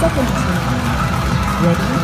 second team. Ready?